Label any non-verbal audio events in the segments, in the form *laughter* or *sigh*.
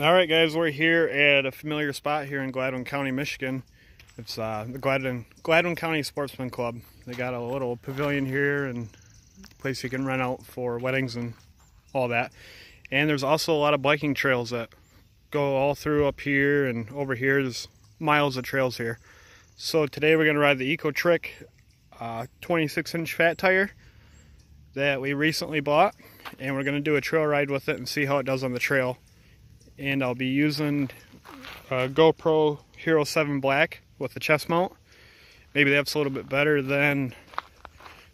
All right, guys, we're here at a familiar spot here in Gladwin County, Michigan. It's uh, the Gladwin, Gladwin County Sportsman Club. They got a little pavilion here and place you can rent out for weddings and all that. And there's also a lot of biking trails that go all through up here and over here. There's miles of trails here. So today we're going to ride the Ecotric uh, 26 inch fat tire that we recently bought. And we're going to do a trail ride with it and see how it does on the trail and I'll be using a GoPro Hero 7 Black with a chest mount. Maybe that's a little bit better than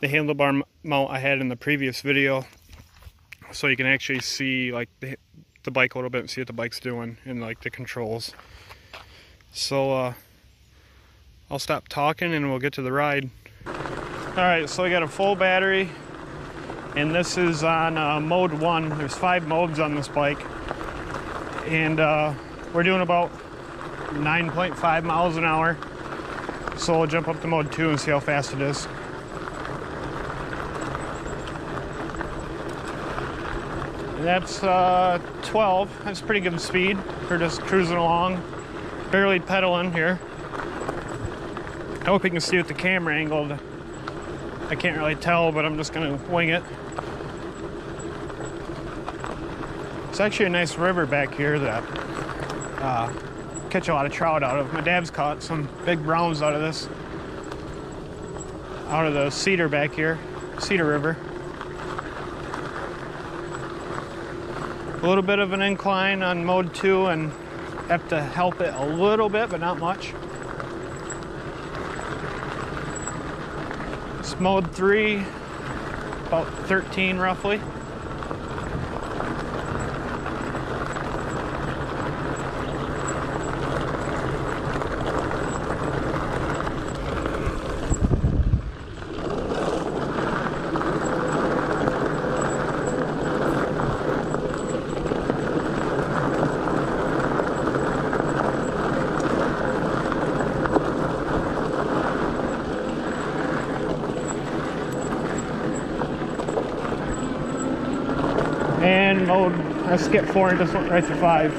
the handlebar mount I had in the previous video. So you can actually see like the, the bike a little bit and see what the bike's doing and like the controls. So uh, I'll stop talking and we'll get to the ride. Alright, so I got a full battery and this is on uh, mode 1. There's five modes on this bike and uh, we're doing about 9.5 miles an hour. So we'll jump up to mode 2 and see how fast it is. That's uh, 12. That's pretty good speed. We're just cruising along, barely pedaling here. I hope you can see with the camera angle. I can't really tell, but I'm just gonna wing it. It's actually a nice river back here that uh, catch a lot of trout out of. My dad's caught some big browns out of this, out of the cedar back here, Cedar River. A little bit of an incline on mode two and have to help it a little bit, but not much. It's mode three, about 13 roughly. and mode, I skip four and just went right to five.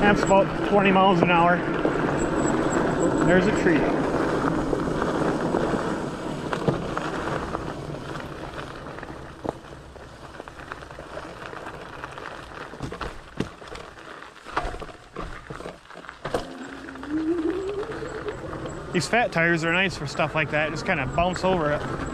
That's about 20 miles an hour. There's a tree. These fat tires are nice for stuff like that, just kind of bounce over it.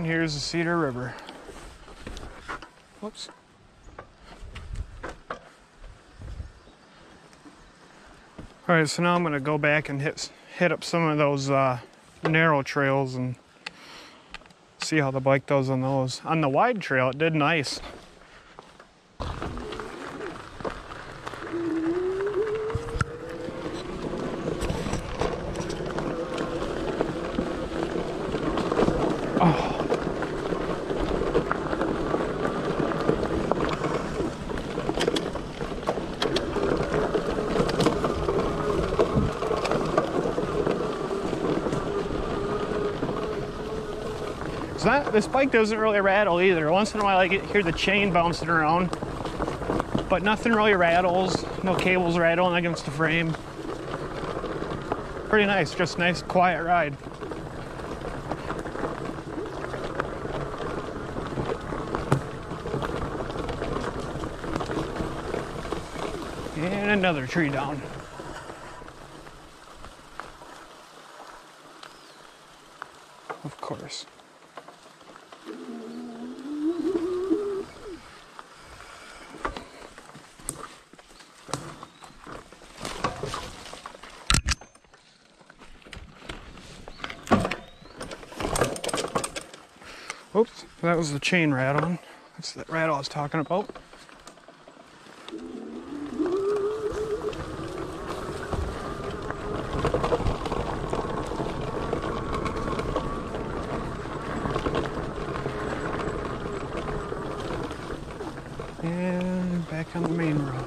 And here's the Cedar River. Whoops. All right, so now I'm gonna go back and hit hit up some of those uh, narrow trails and see how the bike does on those. On the wide trail, it did nice. It's not, this bike doesn't really rattle either. Once in a while I get, hear the chain bouncing around, but nothing really rattles. No cables rattling against the frame. Pretty nice, just nice quiet ride. And another tree down. That was the chain rattling. That's that rattle I was talking about. And back on the main road.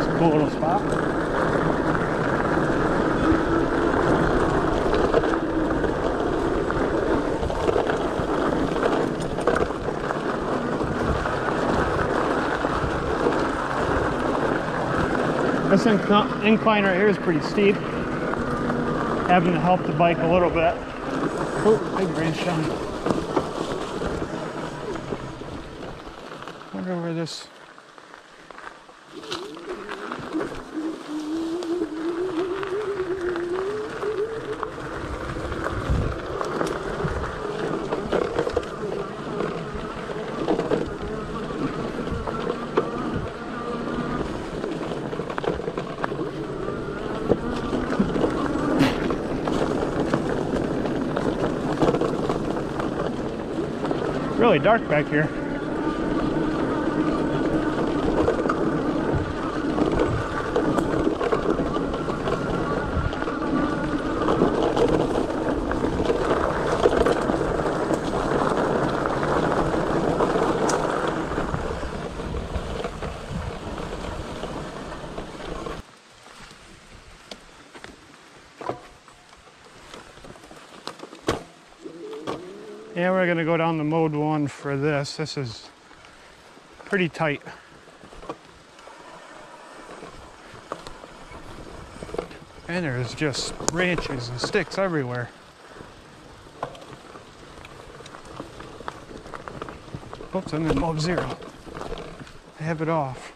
It's a cool little spot. This incl- incline right here is pretty steep. Having to help the bike a little bit. Oh, big branch down. Wonder where this really dark back here. Yeah, we're gonna go down the mode one for this. This is pretty tight. And there's just branches and sticks everywhere. Oops, I'm in mode zero. I have it off.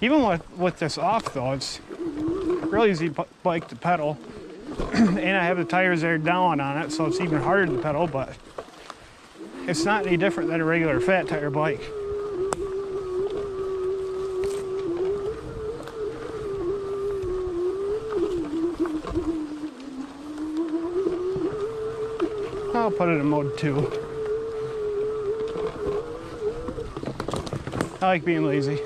Even with, with this off though, it's really easy bike to pedal *clears throat* and I have the tires there down on it, so it's even harder to pedal, but it's not any different than a regular fat tire bike. I'll put it in mode two. I like being lazy.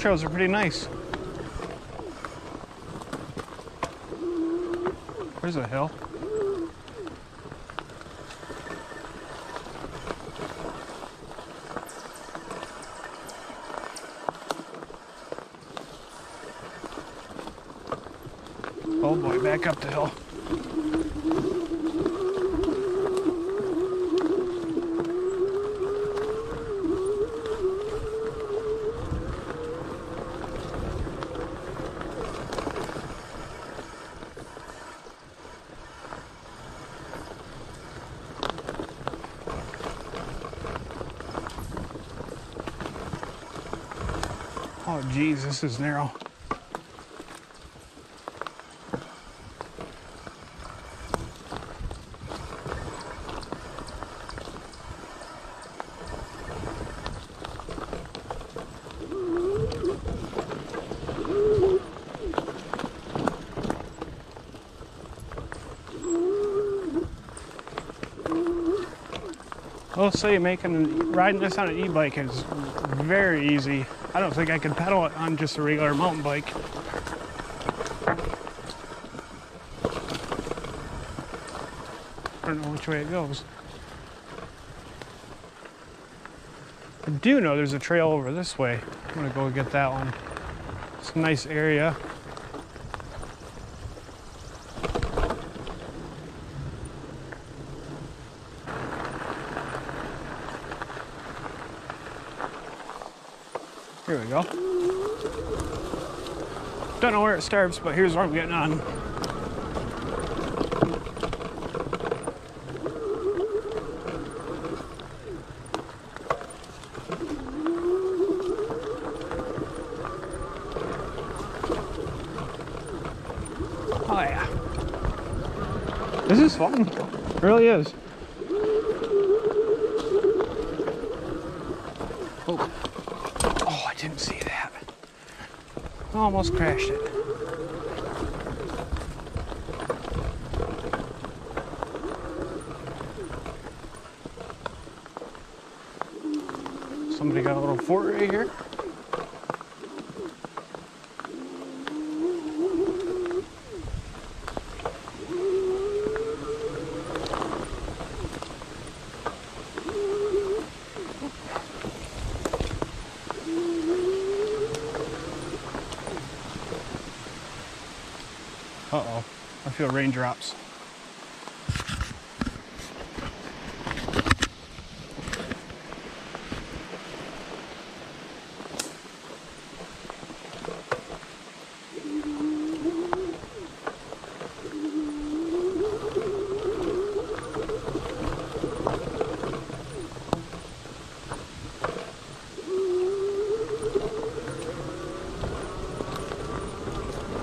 trails are pretty nice. There's a hill. Oh boy, back up the hill. This is narrow. Say making riding this on an e-bike is very easy. I don't think I could pedal it on just a regular mountain bike. I don't know which way it goes. I do know there's a trail over this way. I'm gonna go get that one. It's a nice area. Go. Don't know where it starts, but here's where I'm getting on. Oh yeah. This is fun. It really is. Didn't see that. Almost crashed it. Somebody got a little fort right here. Uh oh. I feel raindrops.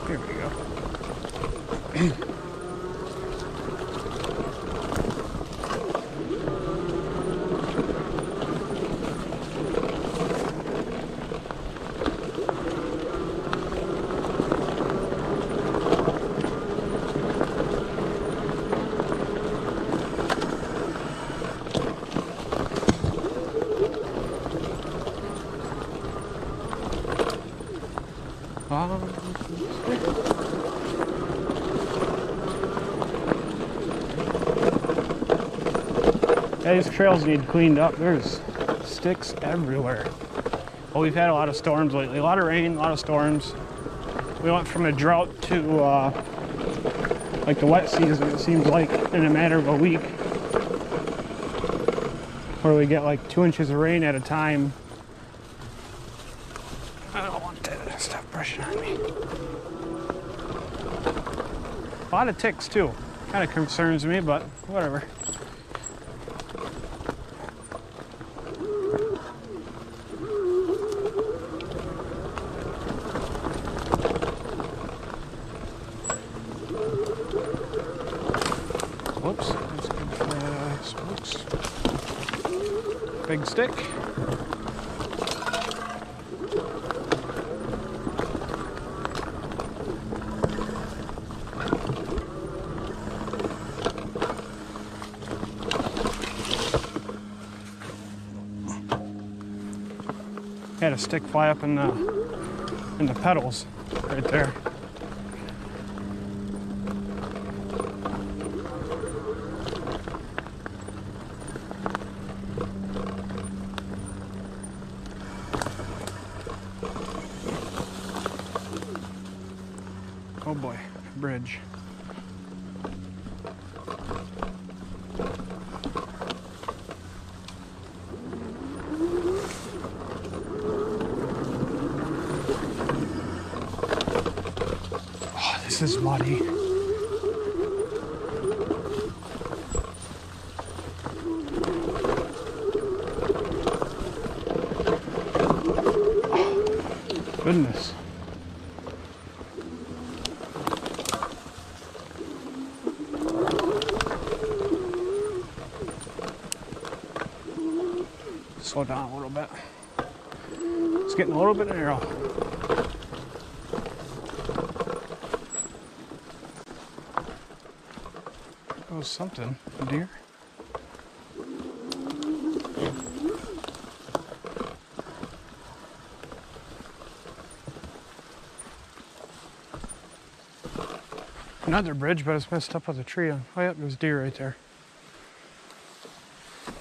Here we go. Um, Yeah, these trails need cleaned up. There's sticks everywhere. Well, we've had a lot of storms lately. A lot of rain, a lot of storms. We went from a drought to uh, like the wet season, it seems like, in a matter of a week. Where we get like two inches of rain at a time. I don't want that stuff brushing on me. A lot of ticks too. Kind of concerns me, but whatever. Whoops. Let's go for uh, spokes. Big stick. Had a stick fly up in the in the pedals right there. Oh boy, bridge. Oh, this is. Goodness. Slow down a little bit. It's getting a little bit narrow. Oh, something. A deer? Another bridge, but it's messed up with a tree. Oh, yep, there's deer right there.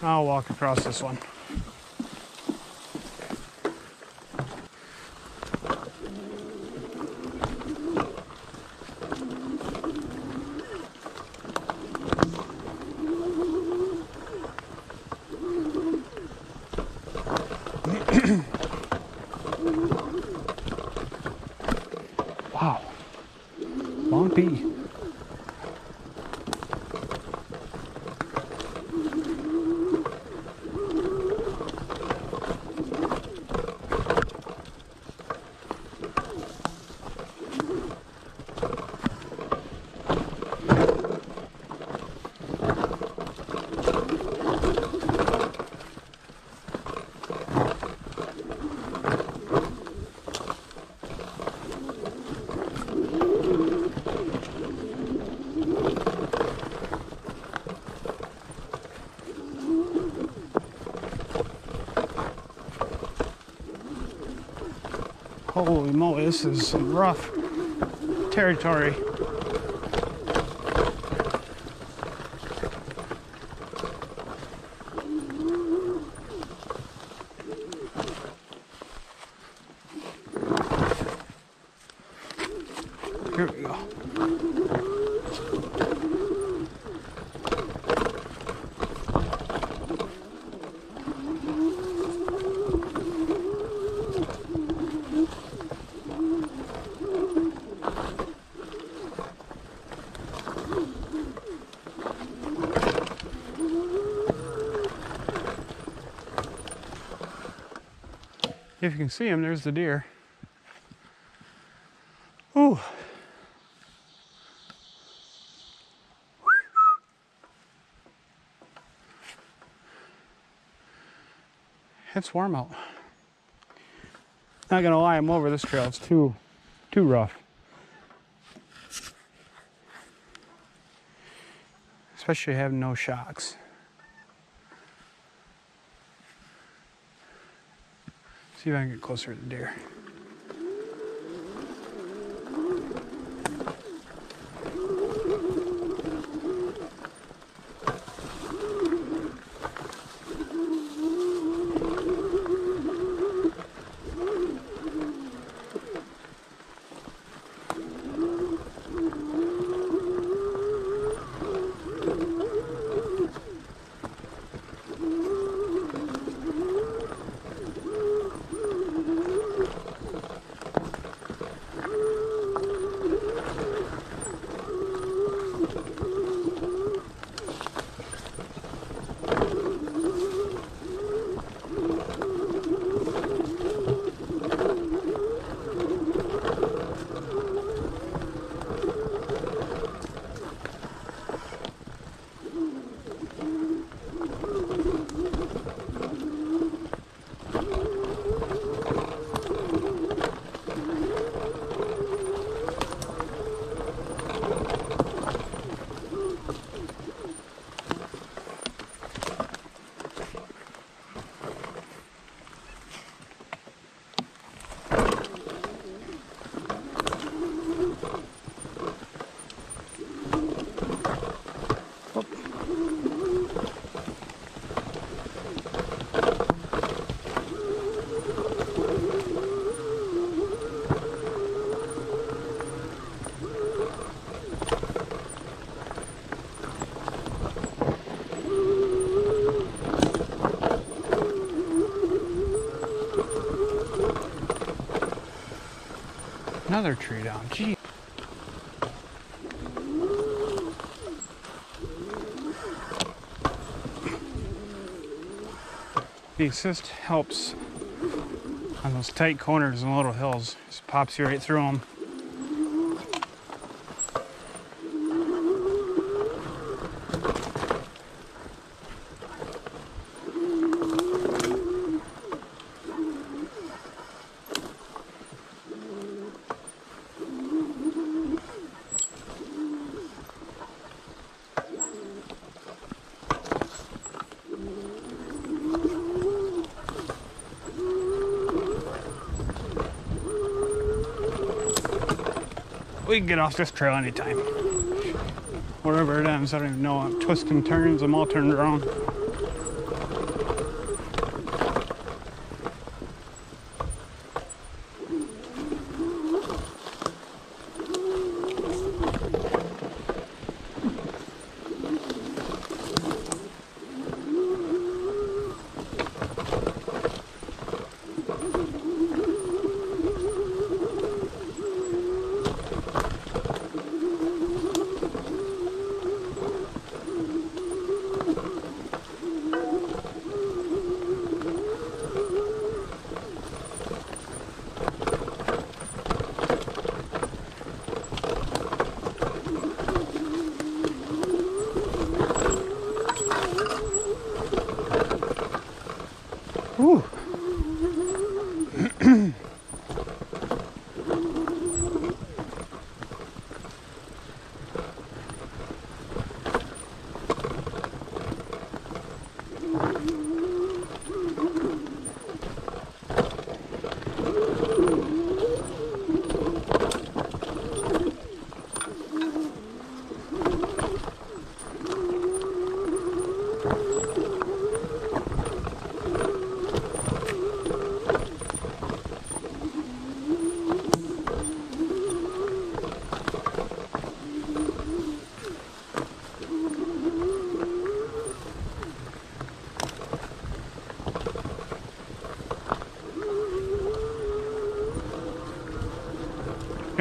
I'll walk across this one. Holy moly, this is some rough territory. If you can see him, there's the deer. Ooh. It's warm out. Not gonna lie, I'm over this trail. It's too, too rough. Especially having no shocks. See if I can get closer to the deer. Another tree down. Gee. The assist helps on those tight corners and little hills. Just pops you right through them. Can get off this trail anytime. Wherever it ends, I don't even know. I'm twisting turns, I'm all turned around.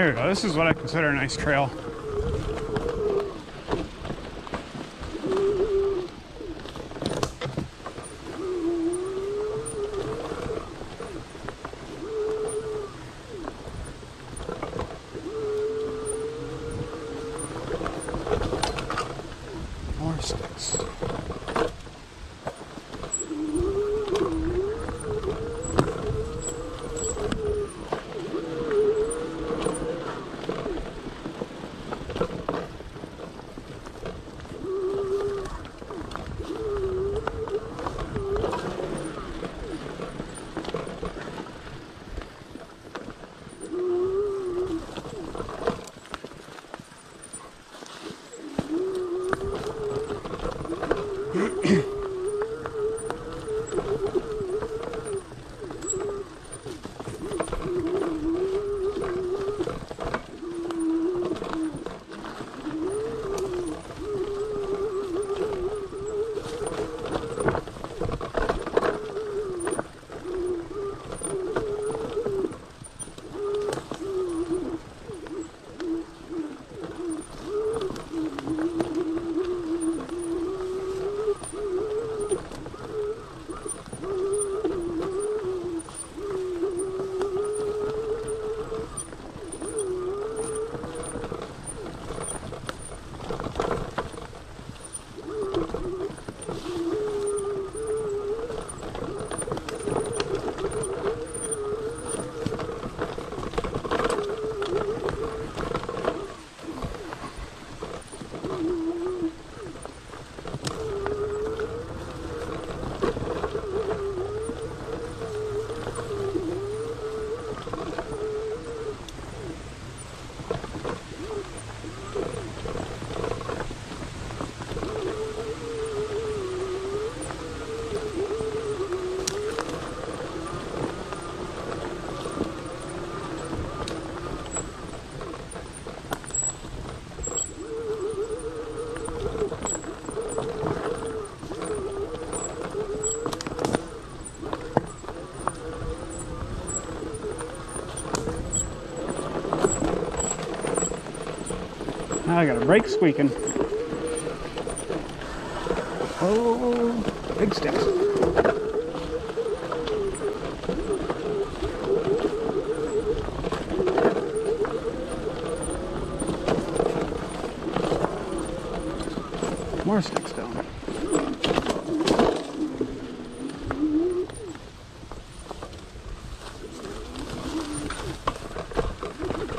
Here we go. This is what I consider a nice trail. I got a brake squeaking. Oh, big sticks. More sticks down.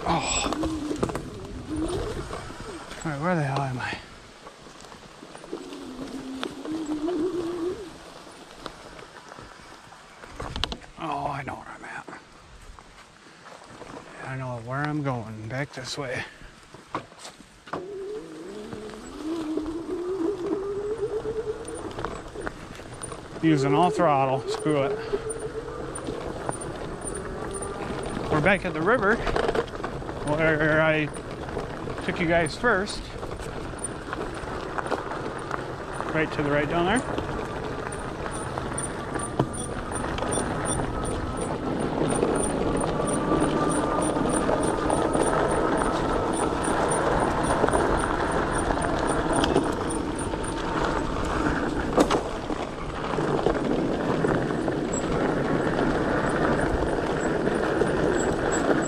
Oh. All right, where the hell am I? Oh, I know where I'm at. I know where I'm going. Back this way. Using all throttle. Screw it. We're back at the river where er, I took you guys first. Right to the right down there.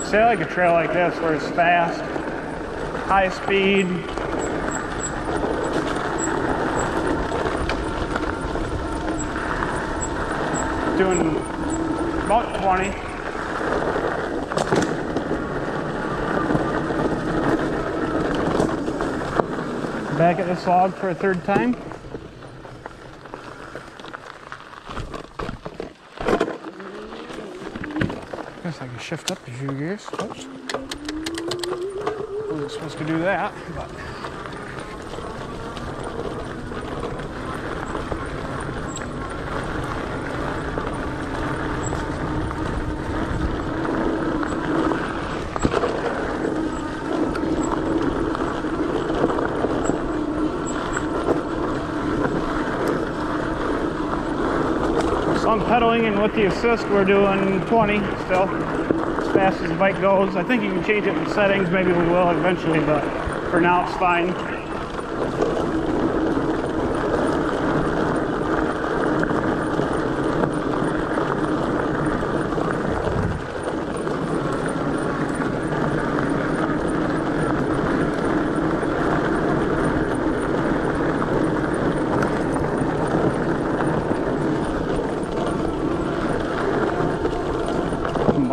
See, I like a trail like this where it's fast, high speed. Doing about 20. Back at this log for a third time. Guess I can shift up a few gears. Oops. Wasn't supposed to do that, but. And with the assist, we're doing 20 still, as fast as the bike goes. I think you can change it in settings. Maybe we will eventually, but for now it's fine.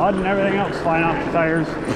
Mud and everything else flying off the tires.